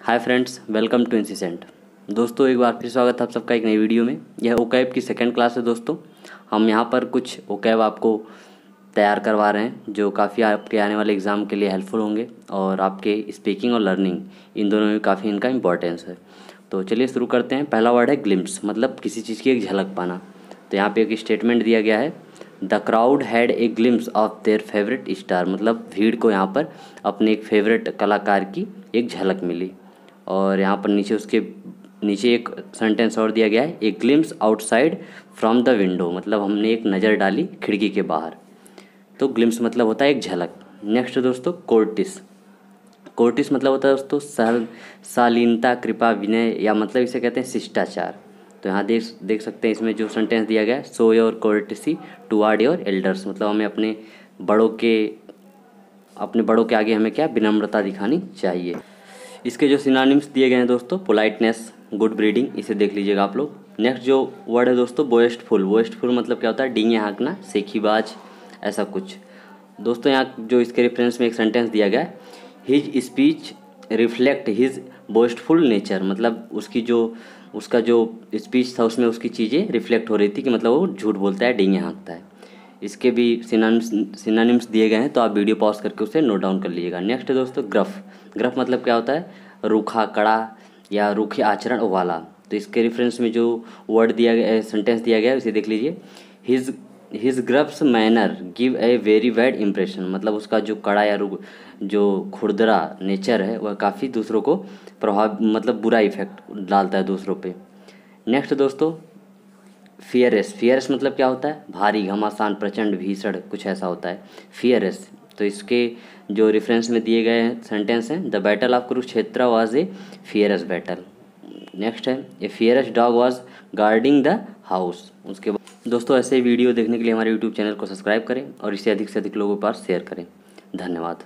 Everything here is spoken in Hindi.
हाय फ्रेंड्स, वेलकम टू इंसिसेंट दोस्तों, एक बार फिर स्वागत है आप सबका एक नई वीडियो में। यह ओकैब की सेकंड क्लास है दोस्तों। हम यहाँ पर कुछ ओकैब आपको तैयार करवा रहे हैं, जो काफ़ी आपके आने वाले एग्ज़ाम के लिए हेल्पफुल होंगे और आपके स्पीकिंग और लर्निंग इन दोनों में काफ़ी इनका इंपॉर्टेंस है। तो चलिए शुरू करते हैं। पहला वर्ड है ग्लिम्स मतलब किसी चीज़ की एक झलक पाना। तो यहाँ पे एक स्टेटमेंट दिया गया है। The crowd had a glimpse of their favourite star मतलब भीड़ को यहाँ पर अपने एक फेवरेट कलाकार की एक झलक मिली। और यहाँ पर नीचे उसके, नीचे एक सेंटेंस और दिया गया है a glimpse outside from the window मतलब हमने एक नज़र डाली खिड़की के बाहर। तो ग्लिम्स मतलब होता है एक झलक। नेक्स्ट दोस्तों, कोर्टिस। कोर्टिस मतलब होता है दोस्तों सहल शालीनता, कृपा, विनय, या मतलब इसे कहते हैं शिष्टाचार। तो यहाँ देख देख सकते हैं इसमें जो सेंटेंस दिया गया है so your courtesy toward your elders मतलब हमें अपने बड़ों के, अपने बड़ों के आगे हमें क्या? विनम्रता दिखानी चाहिए। इसके जो सिनानिम्स दिए गए हैं दोस्तों पोलाइटनेस गुड ब्रीडिंग इसे देख लीजिएगा आप लोग। नेक्स्ट जो वर्ड है दोस्तों बोएस्टफुल बोएस्टफुल मतलब क्या होता है? डींगे हाँकना, सेखीबाज, ऐसा कुछ। दोस्तों, यहाँ जो इसके रेफरेंस में एक सेंटेंस दिया गया है his speech reflect his boastful nature मतलब उसकी जो, उसका जो स्पीच था, उसमें उसकी चीज़ें रिफ्लेक्ट हो रही थी कि मतलब वो झूठ बोलता है, डींगे हाँकता है। इसके भी सिनानिम्स सिनानिम्स दिए गए हैं तो आप वीडियो पॉज करके उसे नोट डाउन कर लीजिएगा। नेक्स्ट है दोस्तों ग्रफ ग्रफ मतलब क्या होता है? रूखा, कड़ा या रूखे आचरण वाला। तो इसके रेफरेंस में जो वर्ड दिया गया सेंटेंस दिया गया है, उसे देख लीजिए। His his gruffs manner give a very bad impression मतलब उसका जो कड़ा या रुक जो खुरदरा नेचर है, वह काफ़ी दूसरों को प्रभाव मतलब बुरा इफ़ेक्ट डालता है दूसरों पे। नेक्स्ट दोस्तों फियरस फियरस मतलब क्या होता है? भारी, घमासान, प्रचंड, भीषण, कुछ ऐसा होता है। फियरस तो इसके जो रेफरेंस में दिए गए सेंटेंस हैं the battle of Kurukshetra was a fierce battle next है a fierce dog was guarding the house उसके बाद, दोस्तों, ऐसे वीडियो देखने के लिए हमारे यूट्यूब चैनल को सब्सक्राइब करें और इसे अधिक से अधिक लोगों के पास शेयर करें। धन्यवाद।